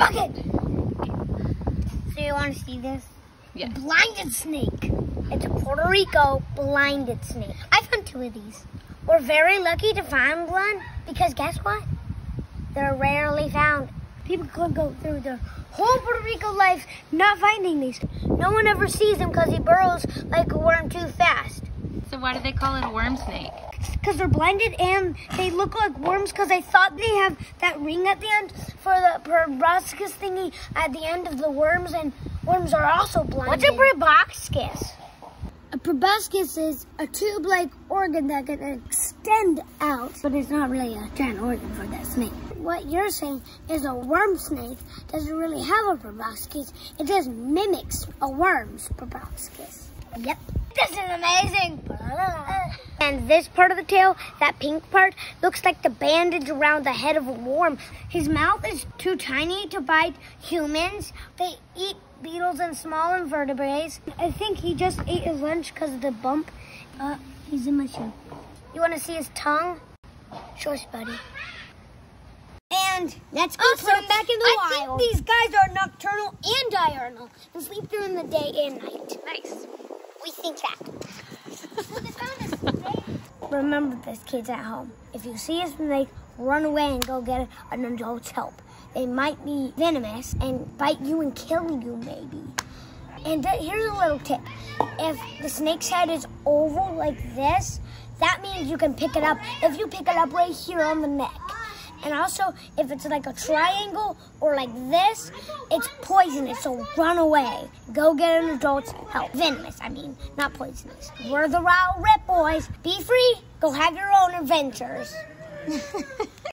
bucket. So you want to see this? Yeah. Blinded snake. It's a Puerto Rico blinded snake. I found two of these. We're very lucky to find one because guess what? They're rarely found. People could go through their whole Puerto Rico life not finding these. No one ever sees him because he burrows like a worm too fast. So why do they call it a worm snake? Because they're blinded and they look like worms because I thought they have that ring at the end for the proboscis thingy at the end of the worms and worms are also blinded. What's a proboscis? A proboscis is a tube-like organ that can extend out, but it's not really a giant organ for that snake. What you're saying is a worm snake doesn't really have a proboscis. It just mimics a worm's proboscis. Yep. This is amazing. And this part of the tail, that pink part, looks like the bandage around the head of a worm. His mouth is too tiny to bite humans. They eat beetles and small invertebrates. I think he just ate his lunch because of the bump. Uh, he's in my shoe. You want to see his tongue? Us, buddy. And let's go Also, put him back in the I wild. think these guys are nocturnal and diurnal and sleep during the day and night. Nice. We think that. Remember this, kids at home. If you see a snake, run away and go get an adult's help. They might be venomous and bite you and kill you, maybe. And here's a little tip. If the snake's head is oval like this, that means you can pick it up if you pick it up right here on the neck. And also, if it's like a triangle or like this, it's poisonous, so run away. Go get an adult's help. Venomous, I mean, not poisonous. We're the Wild Rhett Boys. Be free. Go have your own adventures.